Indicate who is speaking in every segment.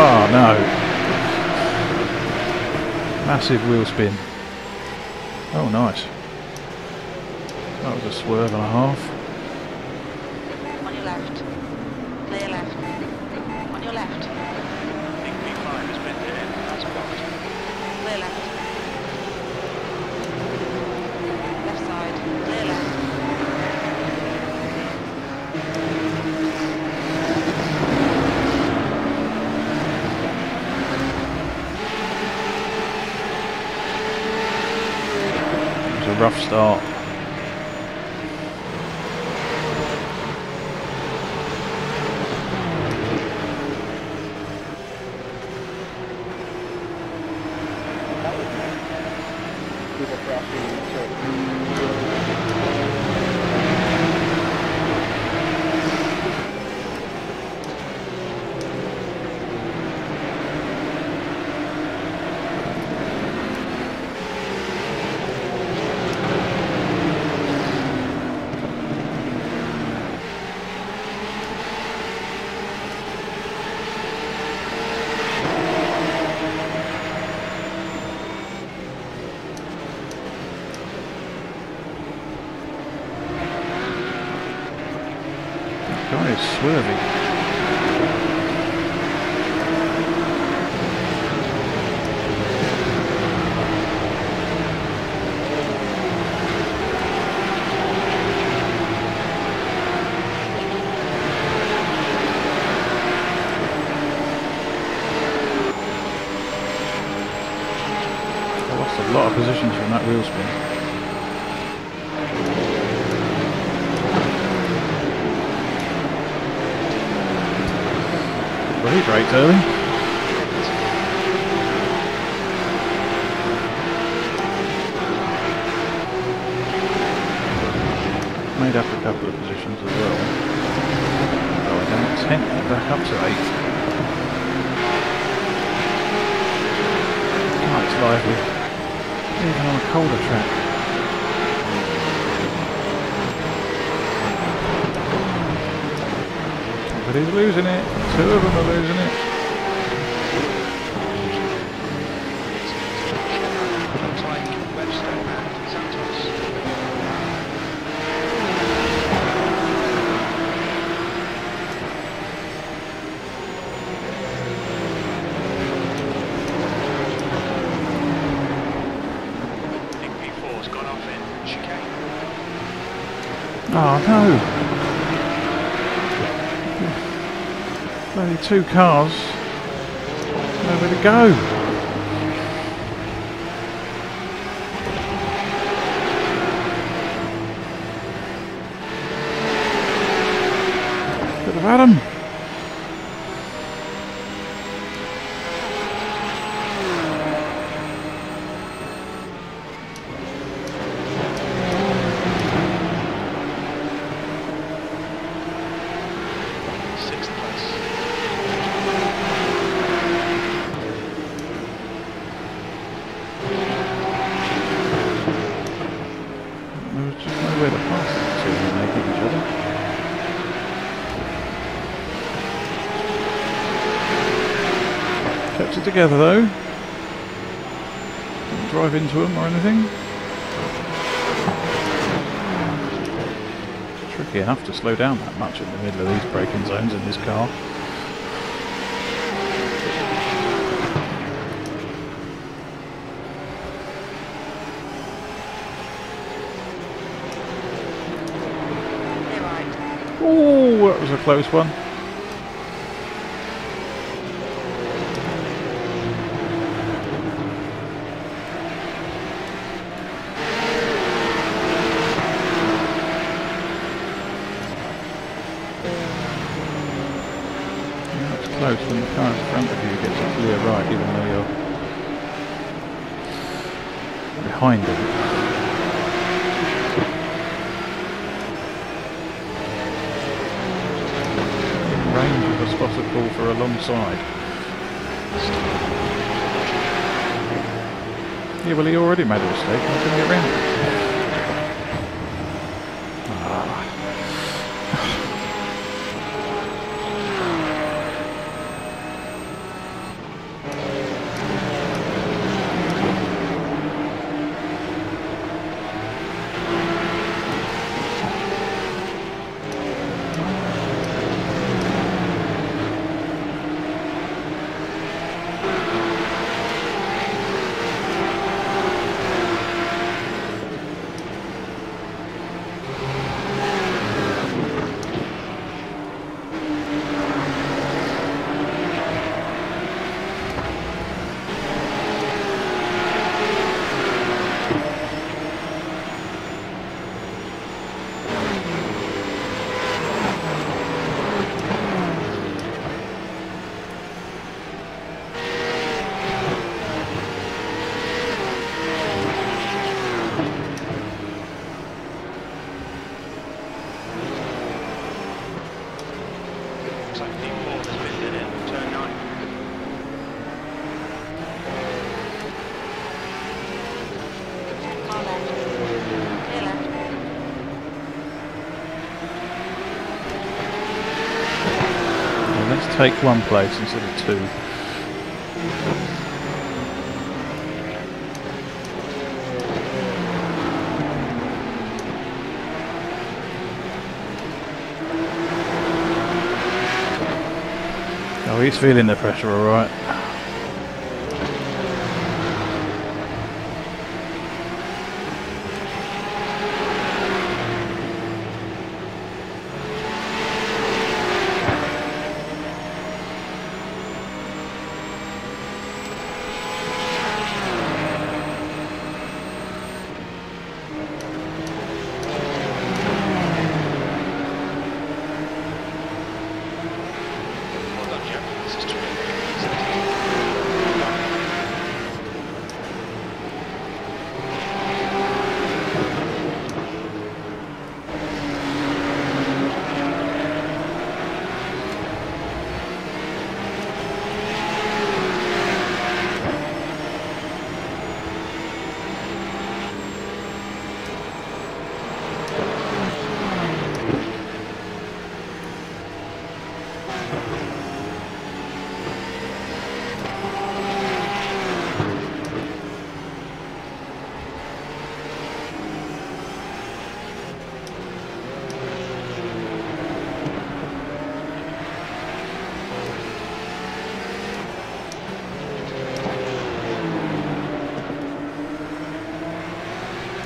Speaker 1: Oh no. Massive wheel spin. Oh nice. That was a swerve and a half.
Speaker 2: On your left. Clear left. On your left. Clear left. Left side. Clear left.
Speaker 1: It was a rough start. Swerving. He braked early. Made up a couple of positions as well. So I don't tempt me back up to eight. Oh, it's lively. Even on a colder track. He's losing it. Two of them are losing it. Oh no! Only two cars. Nowhere to go. Could have had him.
Speaker 3: Sixth place.
Speaker 1: There was just nowhere to pass the two when they hit each other. Kept it together though. Didn't drive into them or anything. Tricky enough to slow down that much in the middle of these braking zones in this car. Oh, that was a close one. Yeah, That's close when the car in front of you gets a clear right, even though you're behind him. in range of a spotted ball for a long side. Yeah, well, he already made a mistake. How can he get round it? Take one place instead of two. Oh, he's feeling the pressure alright.
Speaker 3: Well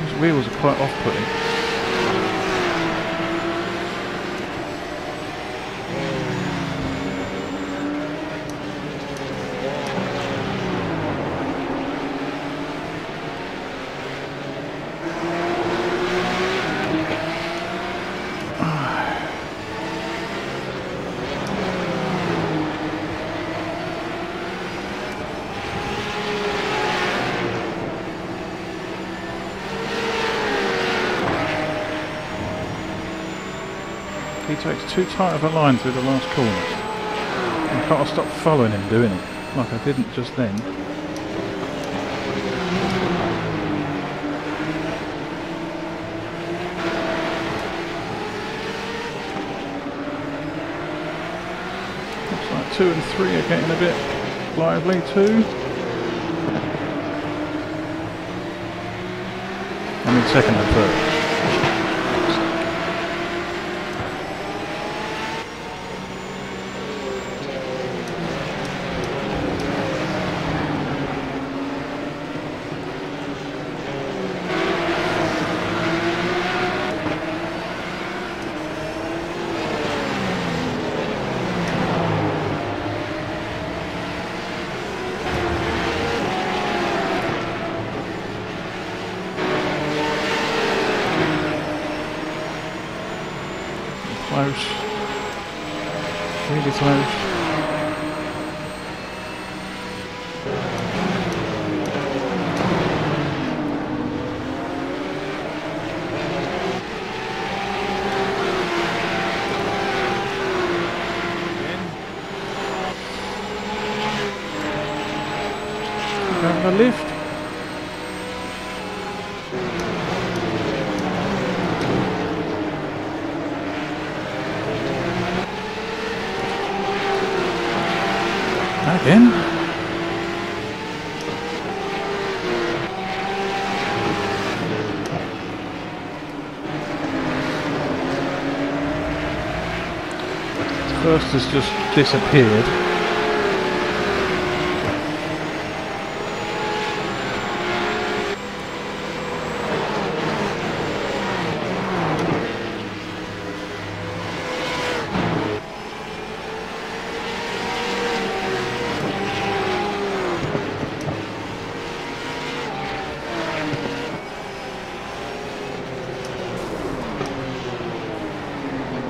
Speaker 1: Those wheels are quite off-putting. He takes too tight of a line through the last corner. I can't stop following him doing it, like I didn't just then. Looks like two and three are getting a bit lively too. I mean second and third. Close. Really close. Again. First has just disappeared.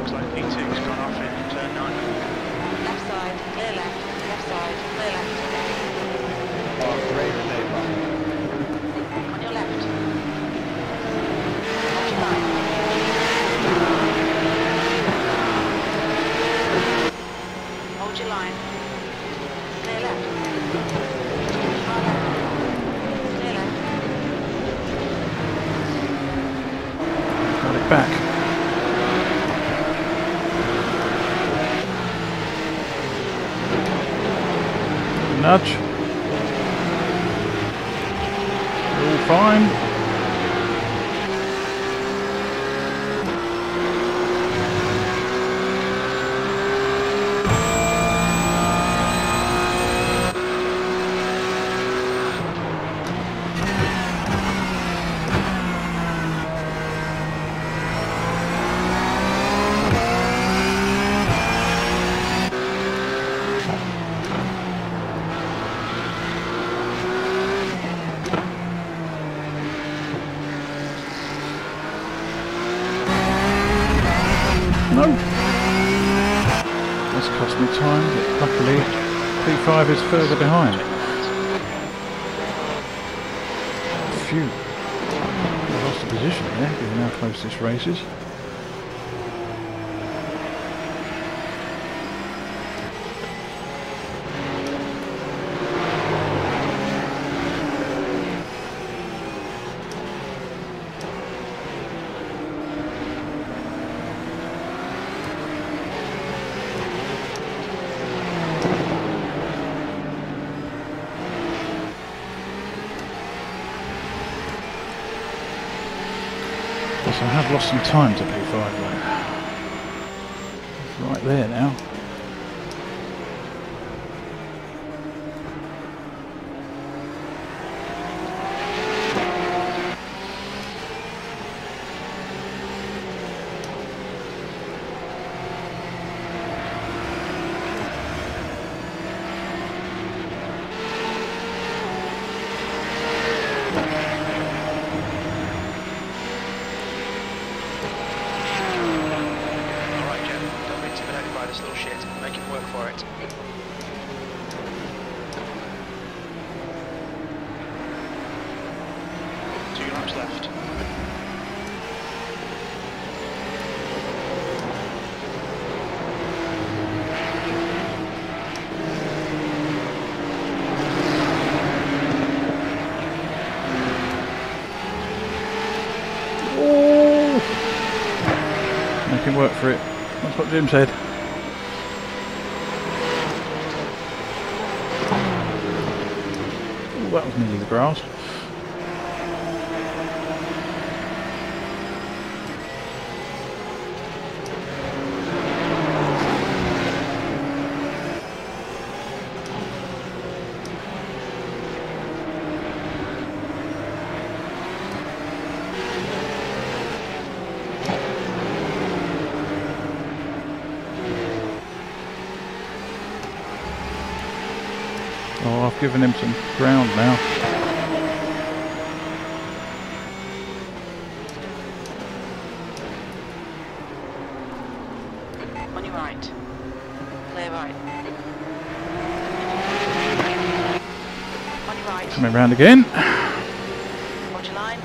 Speaker 3: Looks like P2's gone off in turn 9.
Speaker 2: Left side, clear left. Left side, clear left.
Speaker 4: Oh, great save.
Speaker 2: On your left. Hold your line. Hold your line. Clear left. Far left. Clear left.
Speaker 1: Got it back. Nudge. All fine. No. That's cost me time, but luckily P5 is further behind. Phew. Lost the position there, given how close this race is. Yes, I have lost some time to P5 though. Right there now.
Speaker 3: Alright, Jen, don't be intimidated by this little shit. Make it work for it. Two laps left.
Speaker 1: Make him work for it. That's what Jim said. Ooh, that was nearly the grass. Oh, I've given him some ground now.
Speaker 2: On your right. Clear right. On your right.
Speaker 1: Coming round again.
Speaker 2: Hold your line.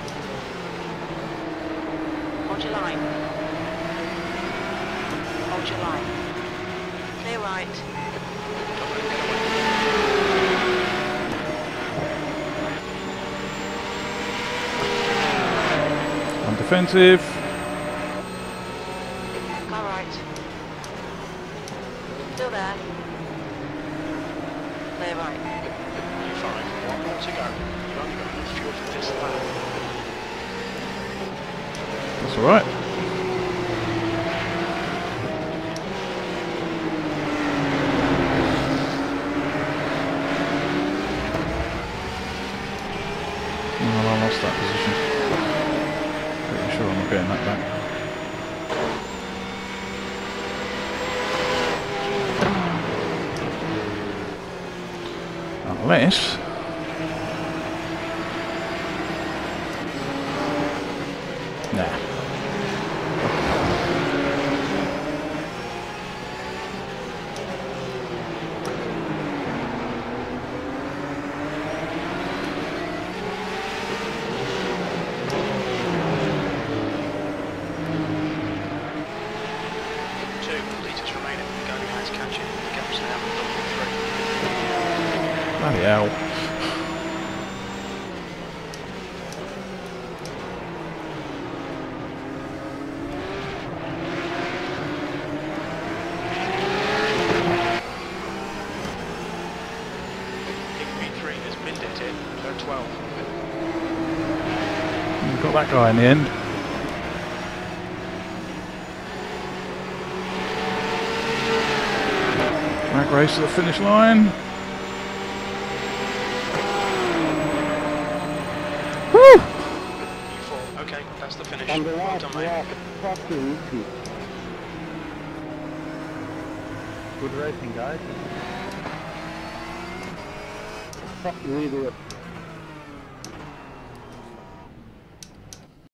Speaker 2: Hold your line. Hold your line. Clear right.
Speaker 1: On defensive.
Speaker 2: Still there. Clear right.
Speaker 3: You're fine. One more to go. You've only got enough fuel for this lap.
Speaker 1: That's alright. Well, I lost that position. Not getting that back. Unless... Nah.
Speaker 3: Two litres remaining. Go behind catching. Gaps now. Three.
Speaker 1: Bloody hell. That guy in the end. Drag race to the finish line. Woo!
Speaker 3: Okay, that's the finish.
Speaker 5: On
Speaker 3: Well done, mate.
Speaker 5: lap, fucking easy. Good racing, guys. Fucking idiot.